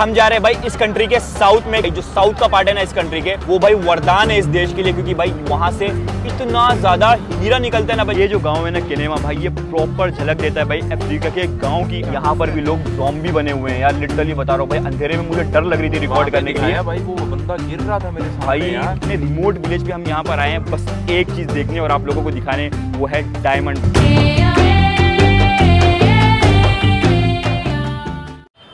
हम जा रहे हैं भाई इस कंट्री के साउथ में। जो साउथ का पार्ट है ना इस कंट्री के वो भाई वरदान है इस देश के लिए क्योंकि भाई वहाँ से इतना ज़्यादा हीरा निकलता है ना भाई। ये जो गाँव है ना किनेमा भाई ये प्रॉपर झलक देता है भाई अफ्रीका के गाँव की। यहाँ पर भी लोग जॉम्बी बने हुए हैं यार लिटरली बता रहा हूँ भाई अंधेरे में मुझे डर लग रही थी रिकॉर्ड करने के लिए। भाई वो बंदा गिर रहा था मेरे सामने भाई यार। इतने रिमोट विलेज पे हम यहाँ पर आए हैं बस एक चीज़ देखने और आप लोगों को दिखाने वो है डायमंड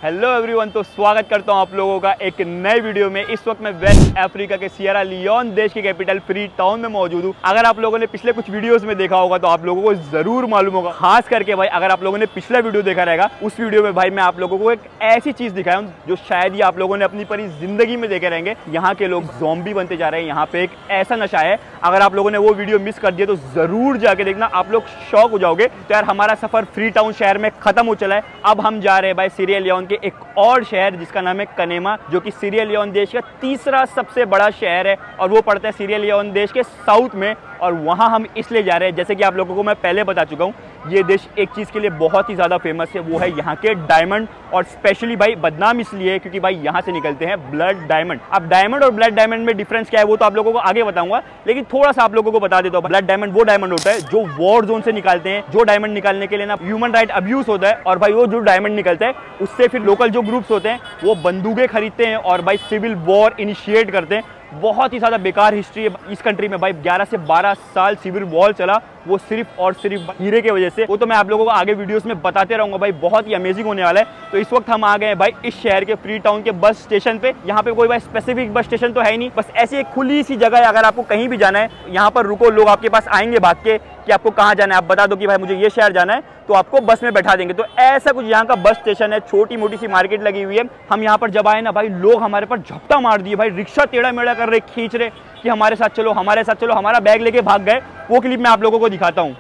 हेलो एवरीवन तो स्वागत करता हूँ आप लोगों का एक नए वीडियो में। इस वक्त मैं वेस्ट अफ्रीका के सियरा लियोन देश की कैपिटल फ्री टाउन में मौजूद हूँ। अगर आप लोगों ने पिछले कुछ वीडियोस में देखा होगा तो आप लोगों को ज़रूर मालूम होगा। खास करके भाई, अगर आप लोगों ने पिछला वीडियो देखा रहेगा, उस वीडियो में भाई मैं आप लोगों को एक ऐसी चीज़ दिखाया हूँ, जो शायद ही आप लोगों ने अपनी पूरी ज़िंदगी में देखे रहेंगे। यहाँ के लोग जॉम्बी बनते जा रहे हैं, यहाँ पे एक ऐसा नशा है। अगर आप लोगों ने वो वीडियो मिस कर दिया तो ज़रूर जाके देखना। आप लोग शौक हो जाओगे। तो यार, हमारा सफ़र फ्री टाउन शहर में खत्म हो चला है। अब हम जा रहे हैं भाई सीरिया लियोन के एक और शहर जिसका नाम है कनेमा, जो कि सीरियल देश का तीसरा सबसे बड़ा शहर है और वो पड़ता है सीरियल देश के साउथ में। और वहाँ हम इसलिए जा रहे हैं, जैसे कि आप लोगों को मैं पहले बता चुका हूँ, ये देश एक चीज़ के लिए बहुत ही ज़्यादा फ़ेमस है, वो है यहाँ के डायमंड और स्पेशली भाई बदनाम इसलिए है क्योंकि भाई यहाँ से निकलते हैं ब्लड डायमंड अब डायमंड और ब्लड डायमंड में डिफरेंस क्या है, वो तो आप लोगों को आगे बताऊँगा, लेकिन थोड़ा सा आप लोगों को बता देता हूँ ब्लड डायमंड वो डायमंड होता है जो वॉर जोन से निकालते हैं, जो डायमंड निकालने के लिए ना ह्यूमन राइट अब्यूज होता है और भाई वो जो डायमंड निकलता है, उससे फिर लोकल जो ग्रुप्स होते हैं, वो बंदूकें खरीदते हैं और भाई सिविल वॉर इनिशिएट करते हैं। बहुत ही ज़्यादा बेकार हिस्ट्री है इस कंट्री में भाई। 11 से 12 साल सिविल वॉर चला। वो सिर्फ़ और सिर्फ़ हीरे के वजह से। वो तो मैं आप लोगों को आगे वीडियोस में बताते रहूँगा भाई, बहुत ही अमेजिंग होने वाला है। तो इस वक्त हम आ गए हैं भाई इस शहर के फ्री टाउन के बस स्टेशन पे। यहाँ पे कोई भाई स्पेसिफिक बस स्टेशन तो है ही नहीं। बस ऐसी एक खुली सी जगह है, अगर आपको कहीं भी जाना है, यहाँ पर रुको, लोग आपके पास आएँगे भाग के कि आपको कहाँ जाना है। आप बता दो कि भाई मुझे ये शहर जाना है तो आपको बस में बैठा देंगे। तो ऐसा कुछ यहाँ का बस स्टेशन है छोटी मोटी सी मार्केट लगी हुई है। हम यहाँ पर जब आए ना भाई, लोग हमारे पर झपटा मार दिए। भाई रिक्शा टेढ़ा मेढ़ा कर रहे, खींच रहे कि हमारे साथ चलो, हमारे साथ चलो, हमारा बैग लेके भाग गए। वो क्लिप मैं आप लोगों को दिखाता हूँ।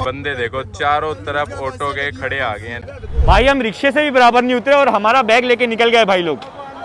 बंदे देखो चारों तरफ़ ऑटो के खड़े आ गए हैं। भाई हम रिक्शे से भी बराबर नहीं उतरे और हमारा बैग लेके निकल गए भाई लोग।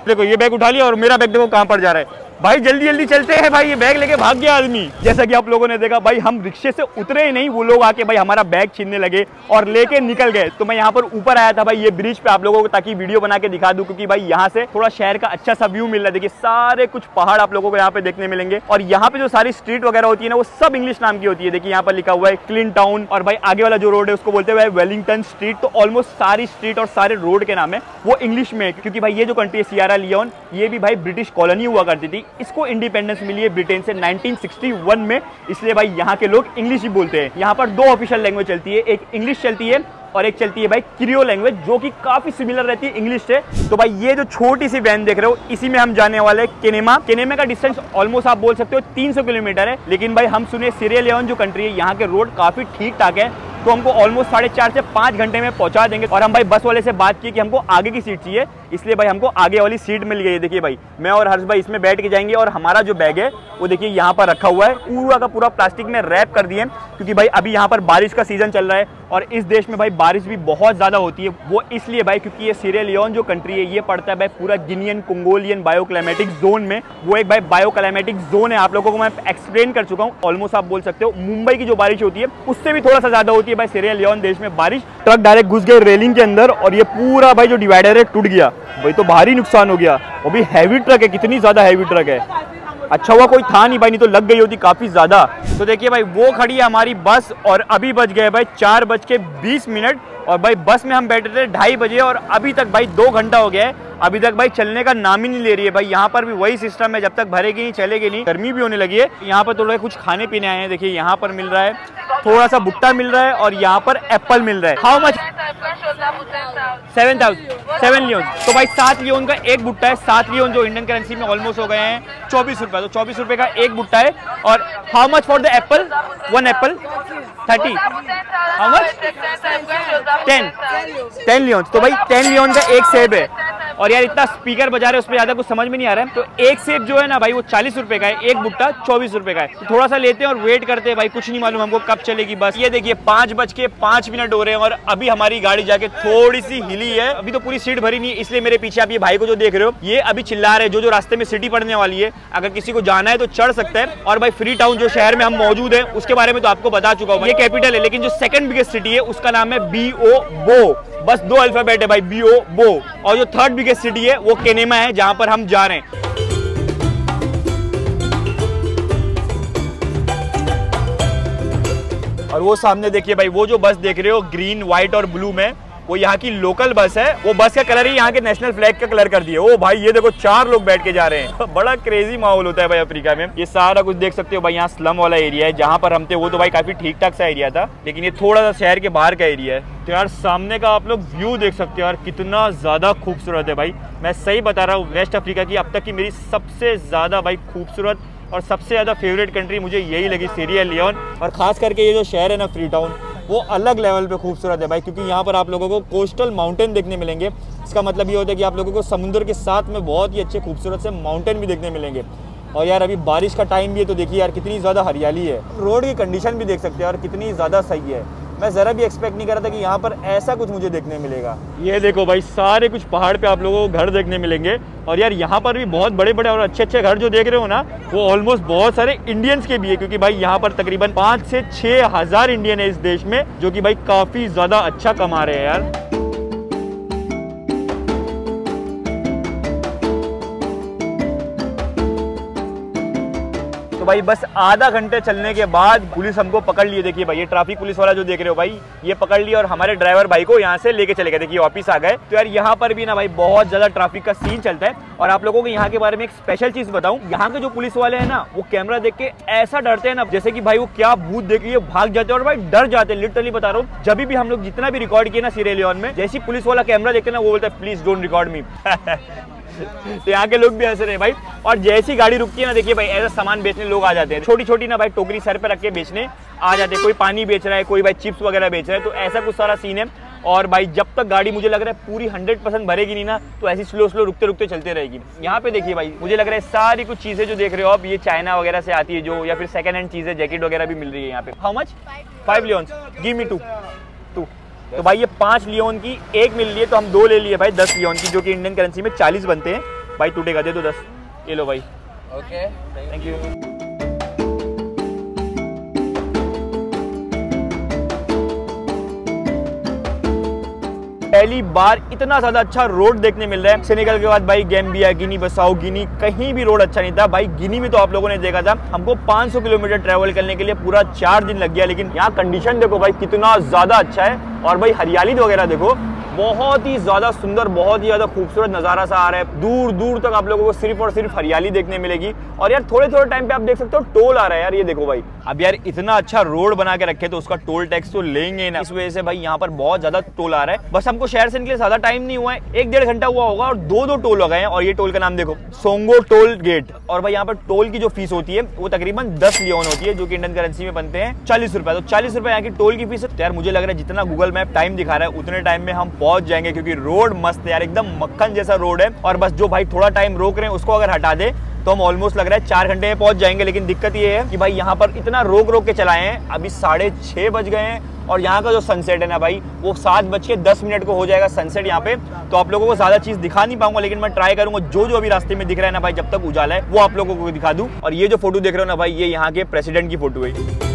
देखो ये बैग उठा लिया और मेरा बैग देखो कहाँ पर जा रहा है। भाई, जल्दी जल्दी चलते हैं भाई, ये बैग लेके भाग गया आदमी। जैसा कि आप लोगों ने देखा, भाई, हम रिक्शे से उतरे ही नहीं, वो लोग आके भाई हमारा बैग छीनने लगे और लेके निकल गए। तो मैं यहाँ पर ऊपर आया था भाई, ये ब्रिज पे आप लोगों को ताकि वीडियो बना के दिखा दूँ, क्योंकि भाई यहाँ से थोड़ा शहर का अच्छा सा व्यू मिल रहा है। देखिए, सारे कुछ पहाड़ आप लोगों को यहाँ पे देखने मिलेंगे। और यहाँ पे जो सारी स्ट्रीट वगैरह होती है ना, वो सब इंग्लिश नाम की होती है। देखिए, यहाँ पर लिखा हुआ है क्लीन टाउन और भाई, आगे वाला जो रोड है, उसको बोलते हुए वेलिंगटन स्ट्रीट। तो ऑलमोस्ट सारी स्ट्रीट और सारे रोड के नाम है, वो इंग्लिश में क्योंकि भाई, ये जो कंट्री है, सियारा लियोन, ये भी भाई ब्रिटिश कॉलोनी हुआ करती थी। इसको इंडिपेंडेंस मिली है ब्रिटेन से 1961 में। इसलिए भाई यहाँ के लोग इंग्लिश ही बोलते हैं। यहाँ पर दो ऑफिशियल लैंग्वेज चलती है। एक इंग्लिश चलती है और एक चलती है भाई क्रियो लैंग्वेज जो कि काफ़ी सिमिलर रहती है इंग्लिश से। तो भाई ये जो छोटी सी वैन देख रहे हो, इसी में हम जाने वाले केनेमा केनेमा का डिस्टेंस ऑलमोस्ट आप बोल सकते हो 300 किलोमीटर है। लेकिन भाई हम सुने सिरिया जो कंट्री है, यहाँ के रोड काफ़ी ठीक ठाक है। तो हमको ऑलमोस्ट साढ़े चार से पाँच घंटे में पहुँचा देंगे। और हम भाई बस वाले से बात की कि हमको आगे की सीट चाहिए। इसलिए भाई हमको आगे वाली सीट मिल गई है। देखिए भाई, मैं और हर्ष भाई इसमें बैठ के जाएँगे और हमारा जो बैग है, वो देखिए यहाँ पर रखा हुआ है। पूरा का पूरा प्लास्टिक में रैप कर दिए क्योंकि भाई अभी यहाँ पर बारिश का सीज़न चल रहा है और इस देश में भाई बारिश भी बहुत ज़्यादा होती है, वो इसलिए भाई क्योंकि ये सीरियलियन जो कंट्री है, ये पड़ता है भाई पूरा गिनियन कुंगोलियन बायोक्लाइमेटिक जोन में। वो एक भाई बायोक्लाइमेटिक जोन है, आप लोगों को मैं एक्सप्लेन कर चुका हूँ ऑलमोस्ट आप बोल सकते हो। मुंबई की जो बारिश होती है, उससे भी थोड़ा सा ज़्यादा होती है भाई सीरियलियन देश में बारिश। ट्रक डायरेक्ट घुस गए रेलिंग के अंदर और ये पूरा भाई जो डिवाइडर है, टूट गया। भाई तो भारी नुकसान हो गया। वो भी हैवी ट्रक है, कितनी ज़्यादा हैवी ट्रक है। अच्छा हुआ कोई था नहीं भाई, नहीं तो लग गई होती काफ़ी ज़्यादा। तो देखिए भाई, वो खड़ी है हमारी बस और अभी बज गए भाई चार बज के बीस मिनट और भाई बस में हम बैठे थे ढाई बजे और अभी तक भाई दो घंटा हो गया है। अभी तक भाई चलने का नाम ही नहीं ले रही है भाई। यहाँ पर भी वही सिस्टम है, जब तक भरेगी नहीं, चलेगी नहीं, गर्मी भी होने लगी है। यहाँ पर थोड़ा कुछ खाने पीने आए हैं, देखिए यहाँ पर मिल रहा है। थोड़ा सा भुट्टा मिल रहा है और यहाँ पर एप्पल मिल रहा है। How much seven thousand seven leone तो भाई सात लियोन का एक भुट्टा है। सात लियोन जो इंडियन करेंसी में ऑलमोस्ट हो गए हैं। चौबीस रुपए। तो चौबीस रुपए का एक भुट्टा है। और how much for the apple one apple thirty how much ten ten leone तो भाई टेन लियोन का एक सेब है। और यार इतना स्पीकर बजा रहे हैं उस पर ज़्यादा कुछ समझ में नहीं आ रहा है। तो एक सेब जो है ना भाई, वो चालीस रुपए का है। एक भुट्टा चौबीस रुपए का है। तो थोड़ा सा लेते हैं और वेट करते हैं भाई। कुछ नहीं मालूम हमको कब चलेगी बस। ये देखिए, पाँच बज के पाँच मिनट हो रहे हैं और अभी हमारी गाड़ी जाके थोड़ी सी हिली है। अभी तो पूरी सीट भरी नहीं है इसलिए मेरे पीछे आप ये भाई को जो देख रहे हो, ये अभी चिल्ला रहे जो जो रास्ते में सिटी पड़ने वाली है। अगर किसी को जाना है तो चढ़ सकता है। और भाई फ्री टाउन जो शहर में हम मौजूद है, उसके बारे में तो आपको बता चुका हूँ ये कैपिटल है, लेकिन जो सेकंड बिगेस्ट सिटी है, उसका नाम है बी ओ बो बस दो अल्फ़ाबेट है भाई बी ओ बो और जो थर्ड बिगेस्ट सिटी है, वो केनेमा है, जहाँ पर हम जा रहे हैं। और वो सामने देखिए भाई, वो जो बस देख रहे हो ग्रीन व्हाइट और ब्लू में, वो यहाँ की लोकल बस है। वो बस का कलर ही यहाँ के नेशनल फ्लैग का कलर कर दिए ओ भाई, ये देखो, चार लोग बैठ के जा रहे हैं। बड़ा क्रेजी माहौल होता है भाई अफ्रीका में। ये सारा कुछ देख सकते हो भाई, यहाँ स्लम वाला एरिया है। जहाँ पर हम थे, वो तो भाई काफ़ी ठीक ठाक सा एरिया था, लेकिन ये थोड़ा सा शहर के बाहर का एरिया है। तो यार, सामने का आप लोग व्यू देख सकते हो यार, कितना ज़्यादा खूबसूरत है भाई। मैं सही बता रहा हूँ वेस्ट अफ्रीका की अब तक की मेरी सबसे ज़्यादा भाई खूबसूरत और सबसे ज़्यादा फेवरेट कंट्री मुझे यही लगी सीरिया लियोन और खास करके ये जो शहर है ना फ्री टाउन वो अलग लेवल पे खूबसूरत है भाई, क्योंकि यहाँ पर आप लोगों को कोस्टल माउंटेन देखने मिलेंगे। इसका मतलब ये होता है कि आप लोगों को समुद्र के साथ में बहुत ही अच्छे खूबसूरत से माउंटेन भी देखने मिलेंगे। और यार, अभी बारिश का टाइम भी है तो देखिए यार, कितनी ज़्यादा हरियाली है। रोड की कंडीशन भी देख सकते हैं और कितनी ज़्यादा सही है। मैं ज़रा भी एक्सपेक्ट नहीं कर रहा था कि यहाँ पर ऐसा कुछ मुझे देखने मिलेगा। ये देखो भाई, सारे कुछ पहाड़ पे आप लोगों को घर देखने मिलेंगे। और यार, यहाँ पर भी बहुत बड़े बड़े और अच्छे अच्छे घर जो देख रहे हो ना, वो ऑलमोस्ट बहुत सारे इंडियंस के भी है, क्योंकि भाई यहाँ पर तकरीबन पाँच से छह हज़ार इंडियन है इस देश में, जो की भाई काफ़ी ज़्यादा अच्छा कमा रहे हैं यार। भाई, बस आधा घंटे चलने के बाद पुलिस हमको पकड़ लिए। देखिए भाई, ये ट्रैफ़िक पुलिस वाला जो देख रहे हो भाई, ये पकड़ लिया और हमारे ड्राइवर भाई को यहाँ से लेके चले गए। देखिए ऑफ़िस आ गए। तो यार, यहाँ पर भी ना भाई, बहुत ज़्यादा ट्रैफ़िक का सीन चलता है। और आप लोगों को यहाँ के बारे में एक स्पेशल चीज़ बताऊँ। यहाँ के जो पुलिस वाले हैं ना, वो कैमरा देख के ऐसा डरते हैं ना, जैसे की भाई, वो क्या भूत देख लिए, भाग जाते और भाई, डर जाते हैं। लिटरली बता रहा हूँ, जब भी हम लोग जितना भी रिकॉर्ड किया ना सीरियलियन में, जैसी पुलिस वाला कैमरा देखते ना, वो बोलता है प्लीज़ डोंट रिकॉर्ड मी तो यहाँ के लोग भी हंस रहे हैं भाई। और जैसी गाड़ी रुकती है ना देखिए भाई ऐसा सामान बेचने लोग आ जाते हैं। छोटी छोटी ना भाई टोकरी सर पे रख के बेचने आ जाते हैं। कोई पानी बेच रहा है कोई भाई चिप्स वगैरह बेच रहा है तो ऐसा कुछ सारा सीन है। और भाई जब तक गाड़ी मुझे लग रहा है पूरी हंड्रेड परसेंट भरेगी नहीं ना तो ऐसी स्लो स्लो रुकते रुकते चलते रहेगी। यहाँ पे देखिए भाई मुझे लग रहा है सारी कुछ चीज़ें जो देख रहे हो आप ये चाइना वगैरह से आती है जो या फिर सेकंड हैंड चीज़ें जैकेट वगैरह भी मिल रही है यहाँ पे। How much five leones give me two two तो भाई ये पाँच लियोन की एक मिल रही है तो हम दो ले लिए भाई दस लियोन की जो कि इंडियन करेंसी में चालीस बनते हैं। भाई टूटेगा दे दो दस। ये लो भाई। ओके थैंक यू पहली बार इतना ज़्यादा अच्छा रोड देखने मिल रहा है। सेनेगल के बाद भाई गैम्बिया गिनी बसाओ गिनी कहीं भी रोड अच्छा नहीं था। भाई गिनी में तो आप लोगों ने देखा था, हमको 500 किलोमीटर ट्रेवल करने के लिए पूरा चार दिन लग गया, लेकिन यहाँ कंडीशन देखो भाई, कितना ज़्यादा अच्छा है। और भाई हरियाली वगैरह देखो, बहुत ही ज़्यादा सुंदर, बहुत ही ज़्यादा खूबसूरत नज़ारा सा आ रहा है। दूर दूर तक आप लोगों को सिर्फ़ और सिर्फ़ हरियाली देखने मिलेगी। और यार थोड़े थोड़े टाइम पे आप देख सकते हो, टोल आ रहा है यार, ये देखो भाई। अब यार, इतना अच्छा रोड बना के रखे तो उसका टोल टैक्स तो लेंगे ना। इस वजह से भाई यहाँ पर बहुत ज़्यादा टोल आ रहा है। बस हमको शहर से निकले ज़्यादा टाइम नहीं हुआ है। एक डेढ़ घंटा हुआ होगा और दो दो टोल लगाए और ये टोल का नाम देखो, सोंगो टोल गेट। और भाई यहाँ पर टोल की जो फ़ीस होती है, वो तकरीबन दस लियोन होती है, जो की इंडियन करेंसी में बनते हैं चालीस रुपए। तो चालीस रुपए यहाँ की टोल की फ़ीस है। तो यार, मुझे लग रहा है जितना गूगल मैप टाइम दिखा रहा है, उतने टाइम में हम पहुँच जाएँगे, क्योंकि रोड मस्त है यार, एकदम मक्खन जैसा रोड है। और बस जो भाई थोड़ा टाइम रोक रहे हैं, उसको अगर हटा दे तो हम ऑलमोस्ट लग रहा है चार घंटे में पहुँच जाएँगे, लेकिन दिक्कत ये है कि भाई यहाँ पर इतना रोक रोक के चलाए हैं, अभी साढ़े छह बज गए हैं और यहाँ का जो सनसेट है ना भाई, वो सात बज के दस मिनट को हो जाएगा सनसेट यहाँ पे। तो आप लोगों को ज़्यादा चीज़ दिखा नहीं पाऊँगा, लेकिन मैं ट्राई करूँगा, जो जो अभी रास्ते में दिख रहा है ना भाई, जब तक उजाला है, वो आप लोगों को दिखा दूँ। और ये जो फ़ोटो देख रहे हो ना भाई, ये यहाँ के प्रेसिडेंट की फ़ोटो है।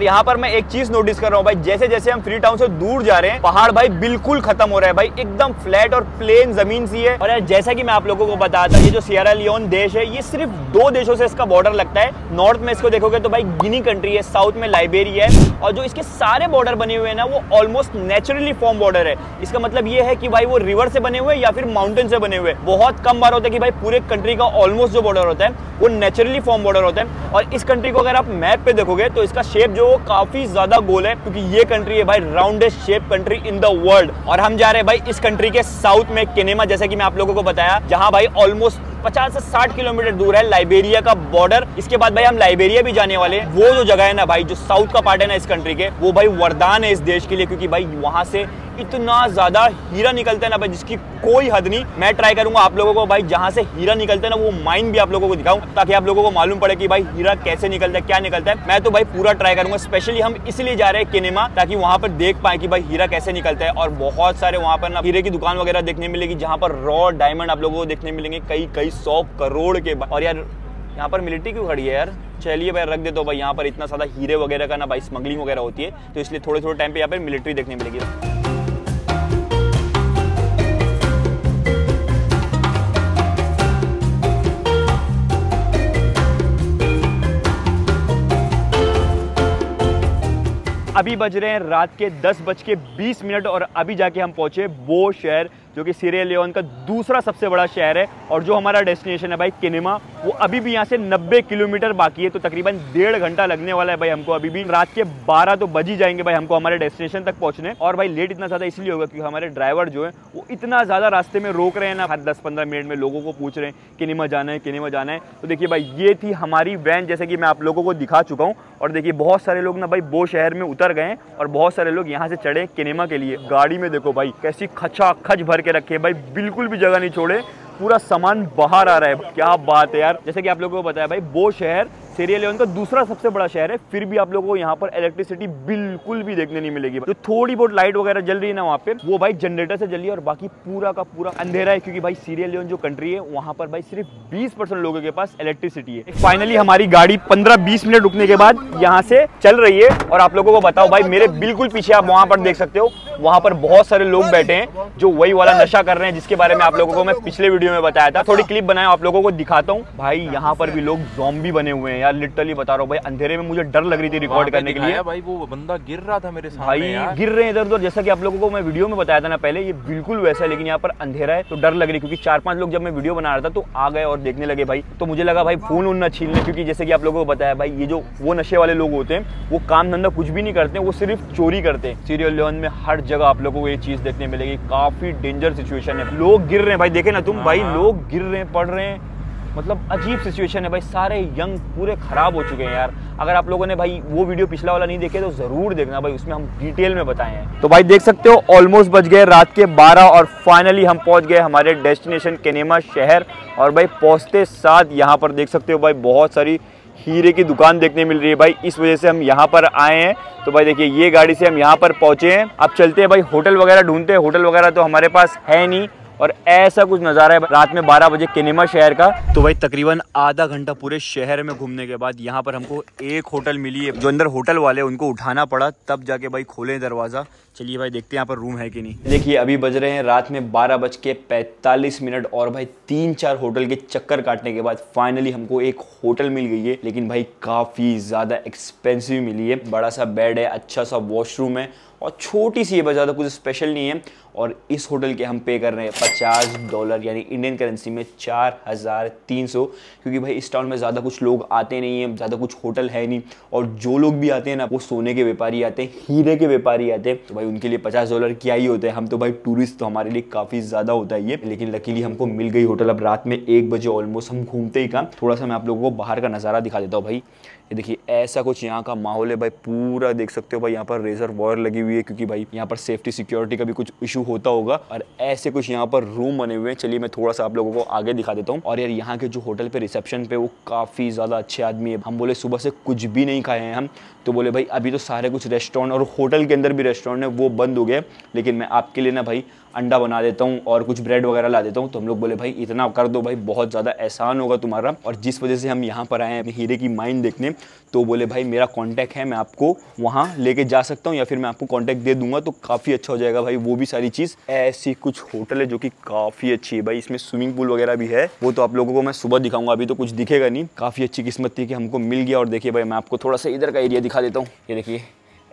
यार, यहाँ पर मैं एक चीज़ नोटिस कर रहा हूँ भाई जैसे जैसे हम फ्री टाउन से दूर जा रहे हैं, पहाड़ भाई बिल्कुल खत्म हो रहा है भाई, एकदम फ्लैट और प्लेन ज़मीन सी है। और यार, जैसा कि मैं आप लोगों को बताया था ये जो सियारा लियोन देश है, ये सिर्फ़ दो देशों से इसका बॉर्डर लगता है। नॉर्थ में इसको देखोगे तो भाई गिनी कंट्री है साउथ में लाइबेरिया है, और जो इसके सारे बॉर्डर बने हुए हैं ना, वो ऑलमोस्ट नेचुरली फॉर्म बॉर्डर है। इसका मतलब ये है कि भाई वो रिवर से बने हुए या फिर माउंटेन से बने हुए बहुत कम बार होता है कि भाई पूरे कंट्री का ऑलमोस्ट जो बॉर्डर होता है, वो नेचुरली फॉर्म बॉर्डर होता है। और इस कंट्री को अगर आप मैप पे देखोगे तो इसका शेप जो वो काफ़ी ज़्यादा गोल है, क्योंकि ये कंट्री है भाई roundest shape country in the world और हम जा रहे हैं भाई इस कंट्री के साउथ में केनेमा जैसे कि मैं आप लोगों को बताया, जहाँ भाई ऑलमोस्ट 50 से 60 किलोमीटर दूर है लाइबेरिया का बॉर्डर। इसके बाद भाई हम लाइबेरिया भी जाने वाले हैं। वो जो जगह है ना भाई, जो साउथ का पार्ट है ना इस कंट्री के, वो भाई वरदान है इस देश के लिए, क्योंकि भाई वहाँ से इतना ज़्यादा हीरा निकलता है ना भाई, जिसकी कोई हद नहीं। मैं ट्राई करूँगा आप लोगों को भाई, जहाँ से हीरा निकलता है ना, वो माइन भी आप लोगों को दिखाऊँ, ताकि आप लोगों को मालूम पड़े कि भाई हीरा कैसे निकलता है, क्या निकलता है। मैं तो भाई पूरा ट्राई करूँगा स्पेशली हम इसलिए जा रहे हैं किनेमा ताकि वहाँ पर देख पाए कि भाई हीरा कैसे निकलता है। और बहुत सारे वहाँ पर ना हीरे की दुकान वगैरह देखने मिलेगी, जहाँ पर रॉ डायमंड आप लोगों को देखने मिलेंगे कई कई सौ करोड़ के और यार, यहाँ पर मिलिट्री क्यों खड़ी है यार? चलिए भाई, रख दे तो भाई, यहाँ पर इतना ज़्यादा हीरे वगैरह का ना भाई स्मगलिंग वगैरह होती है तो इसलिए थोड़े थोड़े टाइम पे यहाँ पर मिलिट्री देखने मिलेगी। अभी बज रहे हैं रात के दस बज के बीस मिनट और अभी जाके हम पहुँचे वो शहर जो कि सीरिया लियोन का दूसरा सबसे बड़ा शहर है और जो हमारा डेस्टिनेशन है भाई किनेमा, वो अभी भी यहाँ से 90 किलोमीटर बाकी है तो तकरीबन डेढ़ घंटा लगने वाला है भाई हमको अभी भी। रात के 12 तो बज जाएँगे भाई हमको हमारे डेस्टिनेशन तक पहुँचने। और भाई लेट इतना ज़्यादा इसलिए होगा क्योंकि हमारे ड्राइवर जो है, वो इतना ज़्यादा रास्ते में रोक रहे हैं ना, हर दस पंद्रह मिनट में लोगों को पूछ रहे हैं, किनेमा जाना है, किनेमा जाना है। तो देखिए भाई, ये थी हमारी वैन, जैसे कि मैं आप लोगों को दिखा चुका हूँ। और देखिए, बहुत सारे लोग ना भाई वो शहर में उतर गए और बहुत सारे लोग यहाँ से चढ़े किनेमा के लिए। गाड़ी में देखो भाई, कैसी खचा खच भर के रखे भाई, बिल्कुल भी जगह नहीं छोड़े। पूरा सामान बाहर आ रहा है। क्या बात है यार। जैसे कि आप लोगों को बताया भाई, वो शहर सीरिया लेवन का दूसरा सबसे बड़ा शहर है। फिर भी आप लोगों को यहाँ पर इलेक्ट्रिसिटी बिल्कुल भी देखने नहीं मिलेगी। जो थोड़ी बहुत लाइट वगैरह जल रही है ना वहाँ पे, वो भाई जनरेटर से जल रही है और बाकी पूरा का पूरा अंधेरा है। क्योंकि भाई सीरिया लेवन जो कंट्री है, वहाँ पर भाई सिर्फ़ बीस लोगों के पास इलेक्ट्रिसिटी है। फाइनली हमारी गाड़ी पंद्रह बीस मिनट रुकने के बाद यहाँ से चल रही है। और आप लोगों को बताओ भाई, मेरे बिल्कुल पीछे आप वहाँ पर देख सकते हो। वहाँ पर बहुत सारे लोग बैठे हैं जो वही वाला नशा कर रहे हैं, जिसके बारे में आप लोगों को मैं पिछले वीडियो में बताया था। थोड़ी क्लिप बनाया आप लोगों को दिखाता हूँ। भाई यहाँ पर भी लोग जॉम्बी बने हुए हैं यार लिटरली बता रहा हूँ भाई अंधेरे में मुझे डर लग रही थी रिकॉर्ड करने के लिए। भाई वो बंदा गिर रहा था मेरे सामने भाई गिर रहे हैं इधर उधर जैसा कि आप लोगों को मैं वीडियो में बताया था ना पहले ये बिल्कुल वैसा है लेकिन यहाँ पर अंधेरा है तो डर लग रही क्योंकि चार पाँच लोग जब मैं वीडियो बना रहा था तो आ गए और देखने लगे भाई। तो मुझे लगा भाई फ़ोन उन न छीनने क्योंकि जैसे कि आप लोगों को बताया भाई ये जो वो नशे वाले लोग होते हैं वो काम धंधा कुछ भी नहीं करते वो सिर्फ़ चोरी करते हैं। सीरियल लेवन में हर जगह आप लोगों को ये चीज़ देखने मिलेगी काफ़ी डेंजर सिचुएशन है। लोग गिर रहे हैं भाई देखे ना तुम भाई हाँ। लोग गिर रहे हैं पड़ रहे हैं। मतलब अजीब सिचुएशन है भाई, सारे यंग पूरे खराब हो चुके हैं यार। अगर आप लोगों ने भाई वो वीडियो पिछला वाला नहीं देखे तो ज़रूर देखना भाई, उसमें हम डिटेल में बताए हैं। तो भाई, देख सकते हो ऑलमोस्ट बज गए रात के 12 और फाइनली हम पहुँच गए हमारे डेस्टिनेशन केनेमा शहर। और भाई, पहुँचते साथ यहाँ पर देख सकते हो भाई, बहुत सारी हीरे की दुकान देखने मिल रही है भाई। इस वजह से हम यहाँ पर आए हैं। तो भाई, देखिए, ये गाड़ी से हम यहाँ पर पहुँचे हैं। अब चलते हैं भाई, होटल वगैरह ढूंढते हैं। होटल वगैरह तो हमारे पास है नहीं। और ऐसा कुछ नज़ारा है रात में 12 बजे केनेमा शहर का। तो भाई तकरीबन आधा घंटा पूरे शहर में घूमने के बाद यहाँ पर हमको एक होटल मिली है। जो अंदर होटल वाले, उनको उठाना पड़ा, तब जाके भाई खोले दरवाज़ा। चलिए भाई, देखते हैं यहाँ पर रूम है कि नहीं। देखिए, अभी बज रहे हैं रात में बारह बज के पैंतालीस मिनट और भाई तीन चार होटल के चक्कर काटने के बाद फाइनली हमको एक होटल मिल गई है। लेकिन भाई काफ़ी ज़्यादा एक्सपेंसिव मिली है। बड़ा सा बेड है अच्छा सा वॉशरूम है और छोटी सी है ज़्यादा कुछ स्पेशल नहीं है। और इस होटल के हम पे कर रहे हैं पचास डॉलर, यानी इंडियन करेंसी में चार हज़ार तीन सौ। क्योंकि भाई इस टाउन में ज़्यादा कुछ लोग आते नहीं हैं, ज़्यादा कुछ होटल है नहीं। और जो लोग भी आते हैं ना, वो सोने के व्यापारी आते हैं, हीरे के व्यापारी आते हैं। तो भाई उनके लिए पचास डॉलर क्या ही होता है। हम तो भाई टूरिस्ट तो हमारे लिए काफ़ी ज़्यादा होता है ये लेकिन लकीली हमको मिल गई होटल अब रात में एक बजे ऑलमोस्ट हम घूमते ही काम थोड़ा सा मैं आप लोगों को बाहर का नज़ारा दिखा देता हूँ भाई। ये देखिए, ऐसा कुछ यहाँ का माहौल है भाई, पूरा देख सकते हो भाई, यहाँ पर रेजर वॉयर लगी हुई है। क्योंकि भाई यहाँ पर सेफ्टी सिक्योरिटी का भी कुछ इशू होता होगा। और ऐसे कुछ यहाँ पर रूम बने हुए हैं। चलिए मैं थोड़ा सा आप लोगों को आगे दिखा देता हूँ। और यार यहाँ के जो होटल पे रिसेप्शन पे वो काफ़ी ज़्यादा अच्छे आदमी है। हम बोले, सुबह से कुछ भी नहीं खाए हैं हम। तो बोले, भाई, अभी तो सारे कुछ रेस्टोरेंट और होटल के अंदर भी रेस्टोरेंट है। वो बंद हो गए लेकिन मैं आपके लिए ना भाई अंडा बना देता हूँ और कुछ ब्रेड वगैरह ला देता हूँ तो हम लोग बोले, भाई, इतना कर दो भाई, बहुत ज़्यादा एहसान होगा तुम्हारा। और जिस वजह से हम यहाँ पर आए हैं अपने हीरे की माइन देखने तो बोले, भाई, मेरा कॉन्टैक्ट है, मैं आपको वहाँ लेके जा सकता हूँ या फिर मैं आपको कॉन्टैक्ट दे दूँगा तो काफ़ी अच्छा हो जाएगा भाई। वो भी सारी चीज़। ऐसी कुछ होटल है जो कि काफ़ी अच्छी है भाई। इसमें स्विमिंग पूल वगैरह भी है। वो तो आप लोगों को मैं सुबह दिखाऊँगा, अभी तो कुछ दिखेगा नहीं। काफ़ी अच्छी किस्मत थी कि हमको मिल गया। और देखिए भाई, मैं आपको थोड़ा सा इधर का एरिया दिखा देता हूँ। ये देखिए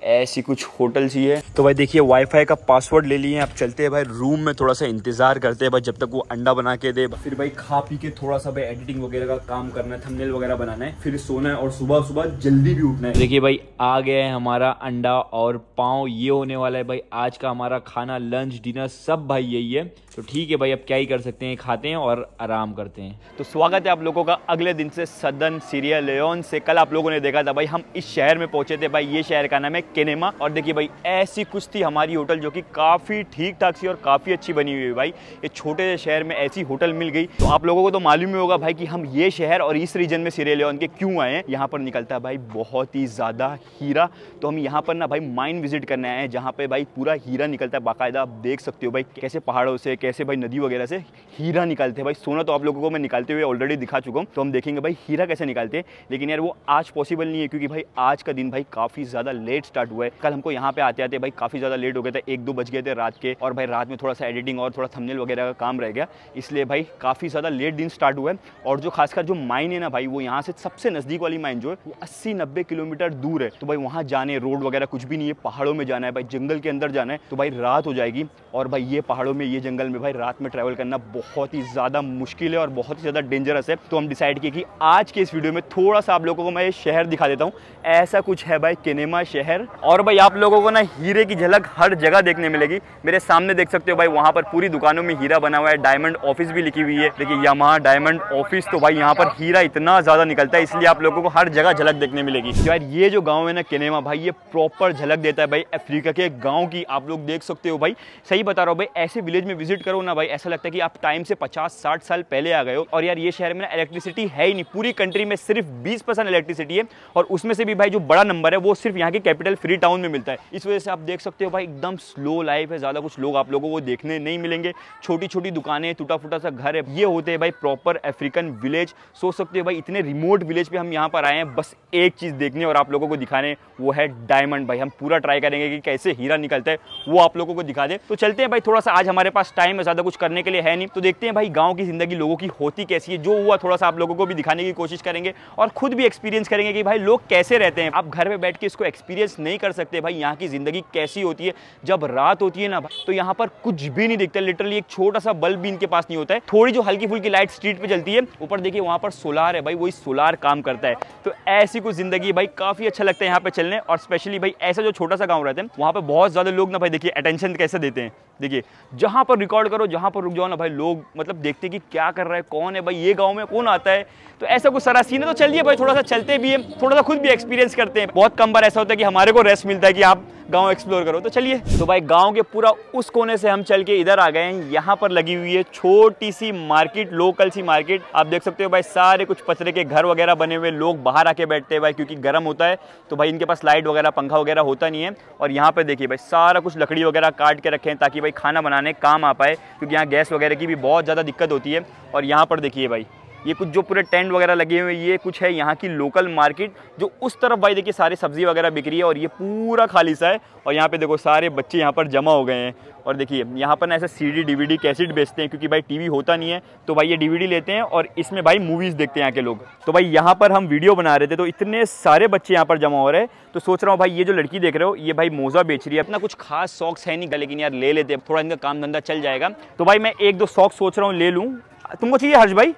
ऐसी कुछ होटल सी है। तो भाई देखिए वाईफाई का पासवर्ड ले लिए अब चलते हैं भाई रूम में थोड़ा सा इंतज़ार करते हैं भाई, जब तक वो अंडा बना के दे। फिर भाई खा पी के थोड़ा सा भाई एडिटिंग वगैरह का काम करना है थंबनेल वगैरह बनाना है। फिर सोना है और सुबह सुबह जल्दी भी उठना है। देखिए भाई, आ गया है हमारा अंडा और पाँव, ये होने वाला है भाई, आज का हमारा खाना लंच डिनर सब भाई यही है। तो ठीक है भाई, अब क्या ही कर सकते हैं, खाते हैं और आराम करते हैं। तो स्वागत है आप लोगों का अगले दिन से सदन सीरिया लेन से। कल आप लोगों ने देखा था भाई, हम इस शहर में पहुँचे थे। भाई, ये शहर का नाम है केनेमा और देखिए भाई, ऐसी कुछ थी हमारी होटल जो कि काफ़ी ठीक ठाक सी और काफ़ी अच्छी बनी हुई है भाई। ये छोटे से शहर में ऐसी होटल मिल गई। तो आप लोगों को तो मालूम ही होगा भाई कि हम ये शहर और इस रीजन में सीरिया लेन के क्यों आए हैं। यहाँ पर निकलता है भाई बहुत ही ज़्यादा हीरा। तो हम यहाँ पर ना भाई माइन विज़िट करने आए हैं, जहाँ पे भाई पूरा हीरा निकलता है बाकायदा। आप देख सकते हो भाई कैसे पहाड़ों से, कैसे भाई नदी वगैरह से हीरा निकालते हैं भाई। सोना तो आप लोगों को मैं निकालते हुए ऑलरेडी दिखा चुका हूँ। तो हम देखेंगे भाई हीरा कैसे निकालते हैं। लेकिन यार वो आज पॉसिबल नहीं है, क्योंकि भाई आज का दिन भाई काफ़ी ज़्यादा लेट स्टार्ट हुआ है। कल हमको यहाँ पे आते आते भाई काफ़ी ज़्यादा लेट हो गया था, एक दो बज गए थे रात के, और भाई रात में थोड़ा सा एडिटिंग और थोड़ा थंबनेल वगैरह का काम रह गया। इसलिए भाई काफ़ी ज़्यादा लेट दिन स्टार्ट हुआ है। और जो खासकर जो माइन है ना भाई, वो यहाँ से सबसे नज़दीक वाली माइन जो है, वो अस्सी नब्बे किलोमीटर दूर है। तो भाई वहाँ जाने रोड वगैरह कुछ भी नहीं है, पहाड़ों में जाना है भाई, जंगल के अंदर जाना है तो भाई रात हो जाएगी। और भाई ये पहाड़ों में, ये जंगल में भाई रात में ट्रैवल करना बहुत ही ज़्यादा मुश्किल है और बहुत ही ज़्यादा डेंजरस है। तो हम डिसाइड किए कि आज के इस वीडियो में थोड़ा सा आप लोगों को मैं शहर दिखा देता हूँ। ऐसा कुछ है भाई, केनेमा शहर और भाई आप लोगों को ना हीरे की झलक हर जगह देखने मिलेगी। मेरे सामने देख सकते हो भाई, वहाँ पर पूरी दुकानों में हीरा बना हुआ है। डायमंड ऑफ़िस भी लिखी हुई है। देखिए यमा डायमंड ऑफ़िस तो भाई यहाँ पर हीरा इतना ज़्यादा निकलता है, इसलिए आप लोगों को हर जगह झलक देखने मिलेगी। तो यार, ये जो गाँव है ना केनेमा भाई, ये प्रॉपर झलक देता है भाई अफ्रीका के गाँव की। आप लोग देख सकते हो भाई। सही बता रहा हूँ भाई, ऐसे विलेज में विज़िट करो ना भाई, ऐसा लगता है कि आप टाइम से पचास, साठ साल पहले आ गए हो। और यार, ये शहर में ना इलेक्ट्रिसिटी है ही नहीं। पूरी कंट्री में सिर्फ़ बीस इलेक्ट्रिसिटी है। और उसमें से भी भाई, जो बड़ा नंबर है, वो सिर्फ़ यहाँ के कैपिटल फ्री टाउन में मिलता है। इस वजह से आप देख सकते हो भाई, एकदम स्लो लाइफ है, ज़्यादा कुछ लोग आप लोगों को देखने नहीं मिलेंगे। छोटी छोटी दुकानें टूटा फूटा सा घर है, ये होते हैं भाई प्रॉपर अफ्रीकन विलेज सोच सकते हो भाई, इतने रिमोट विलेज पर हम यहाँ पर आए हैं, बस एक चीज़ देखने और आप लोगों को दिखाने, वो है डायमंड भाई। हम पूरा ट्राई करेंगे कि कैसे हीरा निकलता है, वो आप लोगों को दिखा दे। तो चलते हैं भाई थोड़ा सा आज हमारे पास टाइम है, ज़्यादा कुछ करने के लिए है नहीं। तो देखते हैं भाई, गाँव की ज़िंदगी, लोगों की होती कैसी है, जो हुआ थोड़ा सा आप लोगों को भी दिखाने की कोशिश करेंगे और खुद भी एक्सपीरियंस करेंगे कि भाई, लोग कैसे रहते हैं। आप घर में बैठ के इसको एक्सपीरियंस नहीं कर सकते भाई, यहाँ की ज़िंदगी कैसी होती है? जब रात होती है ना तो यहाँ पर कुछ भी नहीं दिखता। लिटरली एक छोटा सा बल्ब भी इनके पास नहीं होता है। थोड़ी जो हल्की फुल्की लाइट स्ट्रीट पे चलती है, ऊपर देखिए वहाँ पर सोलार है भाई, वही सोलार काम करता है। तो ऐसी कुछ ज़िंदगी भाई काफ़ी अच्छा लगता है यहाँ पे चलने, और स्पेशली भाई ऐसा जो छोटा सा गाँव रहता है, वहाँ पर बहुत ज़्यादा लोग ना भाई, देखिए अटेंशन कैसे देते हैं? देखिए, जहाँ पर रिकॉर्ड करो, जहाँ पर रुक जाओ ना भाई, लोग मतलब देखते कि क्या कर रहा है, कौन है भाई, ये गाँव में कौन आता है? तो ऐसा कुछ सारा सीन है तो चलिए भाई थोड़ा सा चलते भी हैं थोड़ा सा खुद भी एक्सपीरियंस करते हैं। बहुत कम बार ऐसा होता है कि हमारे को रेस्ट मिलता है कि आप गाँव एक्सप्लोर करो। तो चलिए तो भाई गाँव के पूरा उस कोने से हम चल के इधर आ गए हैं। यहाँ पर लगी हुई है छोटी सी मार्केट लोकल सी मार्केट आप देख सकते हो भाई, सारे कुछ पचरे के घर वगैरह बने हुए, लोग बाहर आके बैठते हैं भाई, क्योंकि गर्म होता है। तो भाई इनके पास लाइट वगैरह, पंखा वगैरह होता नहीं है। और यहाँ पर देखिए भाई, सारा कुछ लकड़ी वगैरह काट के रखे हैं ताकि भाई खाना बनाने, काम आ पाए। क्योंकि यहाँ गैस वगैरह की भी बहुत ज़्यादा दिक्कत होती है। और यहाँ पर देखिए भाई ये कुछ जो पूरे टेंट वगैरह लगे हुए ये कुछ है यहाँ की लोकल मार्केट जो उस तरफ़ भाई देखिए सारी सब्ज़ी वगैरह बिक रही है और ये पूरा खाली सा है। और यहाँ पे देखो सारे बच्चे यहाँ पर जमा हो गए हैं। और देखिए, यहाँ पर ना ऐसे सी डी डी कैसेट बेचते हैं, क्योंकि भाई टीवी होता नहीं है तो भाई ये डीवीडी लेते हैं और इसमें भाई मूवीज़ देखते हैं यहाँ के लोग। तो भाई यहाँ पर हम वीडियो बना रहे थे तो इतने सारे बच्चे यहाँ पर जमा हो रहे हैं। तो सोच रहा हूँ भाई ये जो लड़की देख रहे हो, ये भाई मोज़ा बेच रही है। अपना कुछ खास शौक्स है नहीं लेकिन यार, ले लेते हैं। थोड़ा इनका काम धंधा चल जाएगा। तो भाई मैं एक दो शौक सोच रहा हूँ, ले लूँ। तुमको चाहिए हर्ष भाई?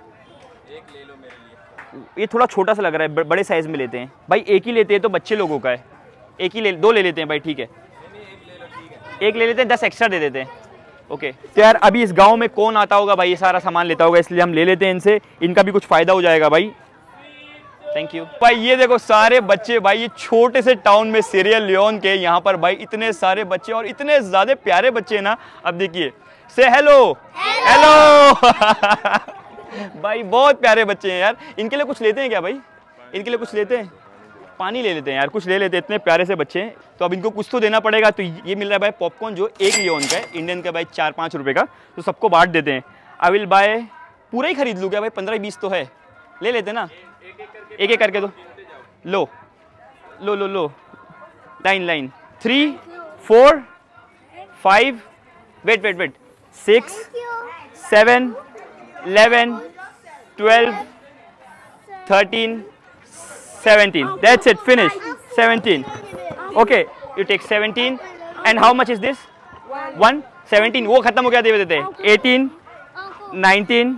ये थोड़ा छोटा सा लग रहा है बड़े साइज़ में लेते हैं। भाई एक ही लेते हैं तो बच्चे लोगों का है। एक ही ले दो ले लेते हैं भाई ठीक है। एक ले लेते हैं दस एक्स्ट्रा दे देते हैं। ओके तो यार अभी इस गाँव में कौन आता होगा भाई? ये सारा सामान लेता होगा इसलिए हम ले लेते हैं इनसे। इनका भी कुछ फ़ायदा हो जाएगा भाई। थैंक यू भाई ये देखो सारे बच्चे भाई ये छोटे से टाउन में सीरियल लियोन के यहाँ पर भाई इतने सारे बच्चे और इतने ज़्यादा प्यारे बच्चे हैं ना। अब देखिए से हेलो हेलो भाई बहुत प्यारे बच्चे हैं यार। इनके लिए कुछ लेते हैं क्या भाई? इनके लिए कुछ लेते हैं? पानी ले लेते हैं यार कुछ ले लेते हैं। इतने प्यारे से बच्चे हैं। तो अब इनको कुछ तो देना पड़ेगा। तो ये मिल रहा है भाई पॉपकॉर्न जो एक लियोन का है इंडियन का भाई चार पाँच रुपये का। तो सबको बांट देते हैं। आई विल बाय पूरा ही खरीद लूँ क्या भाई? पंद्रह बीस तो है। ले लेते ना। एक एक करके दो। लो। लो लो लो। Line line. Three four five wait wait wait six seven 11, 12, 13, 17. That's it, finish. 17. Okay, you take seventeen and how much is this one seventeen वो खत्म हो गया दे देते एटीन नाइनटीन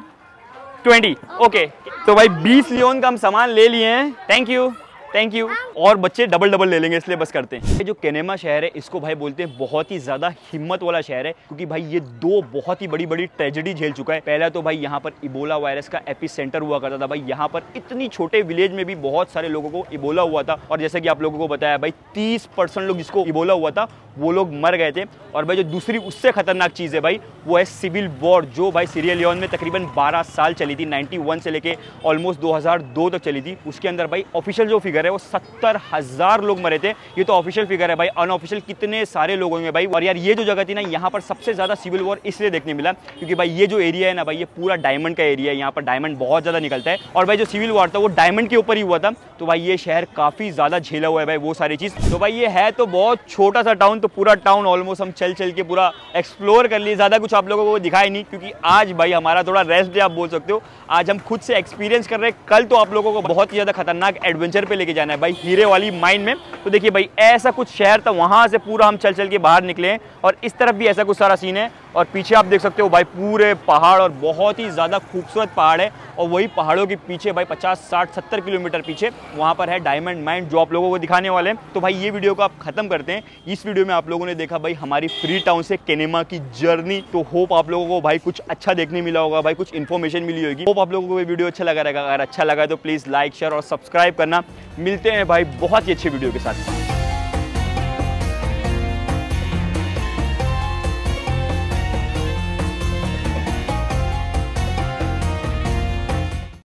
ट्वेंटी ओके तो भाई बीस लियोन का हम सामान ले लिए हैं. थैंक यू थैंक यू और बच्चे डबल डबल ले लेंगे, इसलिए बस करते हैं। जो केनेमा शहर है, इसको भाई बोलते हैं बहुत ही ज़्यादा हिम्मत वाला शहर है, क्योंकि भाई ये दो बहुत ही बड़ी बड़ी ट्रेजेडी झेल चुका है। पहला तो भाई यहाँ पर इबोला वायरस का एपी सेंटर हुआ करता था भाई। यहाँ पर इतनी छोटे विलेज में भी बहुत सारे लोगों को इबोला हुआ था। और जैसे कि आप लोगों को बताया, भाई तीस लोग जिसको इबोला हुआ था वो लोग मर गए थे। और भाई, जो दूसरी उससे खतरनाक चीज़ है भाई, वो है सिविल वॉर, जो भाई सीरियलियन में तकरीबन 12 साल चली थी 91 से लेके ऑलमोस्ट 2002 तक चली थी। उसके अंदर भाई, ऑफिशियल जो फिगर है, वो सत्तर हज़ार लोग मरे थे। ये तो ऑफिशियल फिगर है भाई, अनऑफिशियल कितने सारे लोग होंगे भाई। और यार, ये जो जगह थी ना, यहाँ पर सबसे ज़्यादा सिविल वॉर इसलिए देखने मिला, क्योंकि भाई, ये जो एरिया है ना भाई, ये पूरा डायमंड का एरिया है। यहाँ पर डायमंड बहुत ज़्यादा निकलता है। और भाई, जो सिविल वॉर था, वो डायमंड के ऊपर ही हुआ था। तो भाई, ये शहर काफ़ी ज़्यादा झेला हुआ है भाई, वो सारी चीज़। तो भाई, ये है तो बहुत छोटा सा टाउन तो पूरा टाउन ऑलमोस्ट हम चल चल के पूरा एक्सप्लोर कर लिए। ज़्यादा कुछ आप लोगों को दिखाई नहीं, क्योंकि आज भाई हमारा थोड़ा रेस्ट डे आप बोल सकते हो। आज हम खुद से एक्सपीरियंस कर रहे हैं। कल तो आप लोगों को बहुत ही ज़्यादा खतरनाक एडवेंचर पर लेके जाना है भाई, हीरे वाली माइंड में। तो देखिए भाई, ऐसा कुछ शहर था, वहाँ से पूरा हम चल चल के बाहर निकले और इस तरफ़ भी ऐसा कुछ सारा सीन है। और पीछे आप देख सकते हो भाई पूरे पहाड़ और बहुत ही ज़्यादा खूबसूरत पहाड़ है और वही पहाड़ों के पीछे भाई 50 60 70 किलोमीटर पीछे वहाँ पर है डायमंड माइंड, जो आप लोगों को दिखाने वाले हैं। तो भाई ये वीडियो को आप खत्म करते हैं। इस वीडियो में आप लोगों ने देखा भाई हमारी फ्री टाउन से केनेमा की जर्नी। तो होप आप लोगों को भाई कुछ अच्छा देखने मिला होगा, भाई कुछ इन्फॉर्मेशन मिली होगी। होप आप लोगों को वीडियो अच्छा लगा रहेगा। अगर अच्छा लगा तो प्लीज़ लाइक शेयर और सब्सक्राइब करना। मिलते हैं भाई बहुत ही अच्छे वीडियो के साथ।